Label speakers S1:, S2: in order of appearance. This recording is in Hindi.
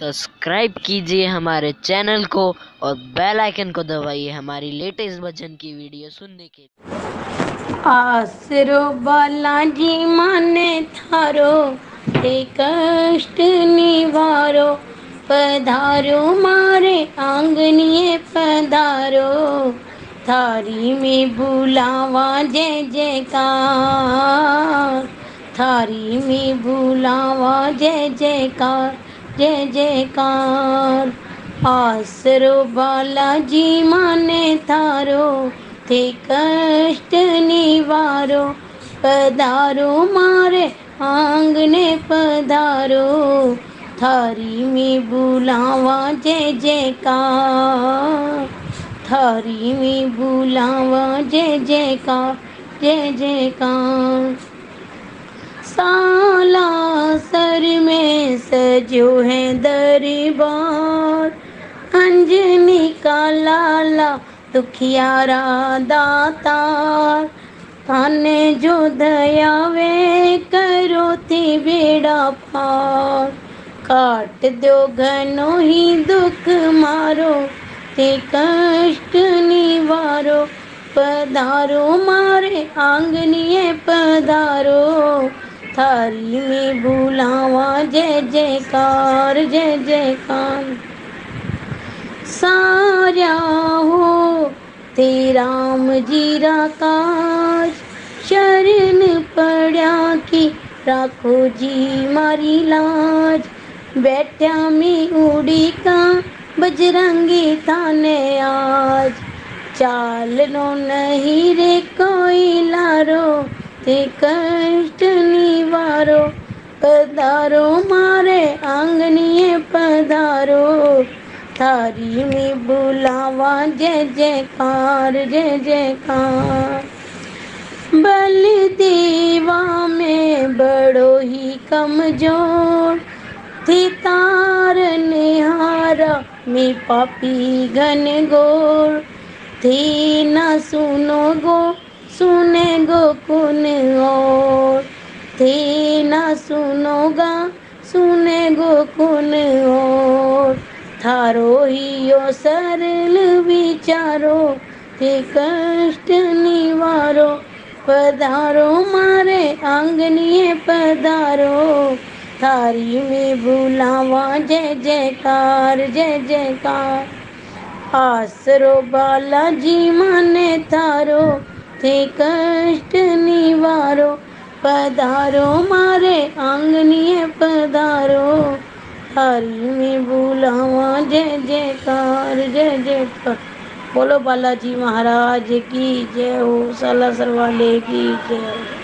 S1: सब्सक्राइब कीजिए हमारे चैनल को और बेल आइकन को दबाइए हमारी लेटेस्ट भजन की वीडियो सुनने के लिए।
S2: आसरो बालाजी माने थारो ते कष्ट निवारो, पधारो मारे आंगनिए पधारो, थारी में बुलावा जय जयकार, थारी में बुलावा जय जयकार। जय जयकार। आसरो बालाजी माने थारो ते कष्ट निवारो, पधारो मारे आंगने पधारो। थारी में बुलावा जय जयकार। थारी में बुलावा जय जयकार जय जयकार। साला सर में सजो है दरबार। अंजनी का लाला दुखियारा दातार थाने जो दयावे करो ती बेड़ा पार। काट दो घनो ही दुख मारो, ते कष्ट निवारो। पधारो मारे आंगनिए पधारो। थारी में बुलावा, जय जयकार जय जयकार। सारा हो, ते राम जीरा काज। शरण पड़ा की राखो जी मारी लाज। बैठा में उड़ी का बजरंगी थाने आज। चाल नहीं रे कोई लारो, ते कष्ट निवारो पधारो, मारे आंगनिए पधारो। थारी में बुलावा, जय जयकार जय जयकार। बल देवा में बड़ो ही कमज़ोर थी तार निहारा में पापी घन गोर थी न सुनो गो, सुने गो कुन और। थी, न सुनोगा, सुने गो कुन और। थारो ही यो सरल विचारो ते कष्ट निवारो, पधारो मारे आंगनिए पधारो। थारी में बुलावा जय जयकार जय जयकार। आसरो बालाजी माने थारो ते कष्ट निवारो पधारो मारे आंगनिए पधारो। हरी में बुलावा, जय जयकार जय जयकार बोलो बालाजी महाराज की जय हो सालासर वाले की जय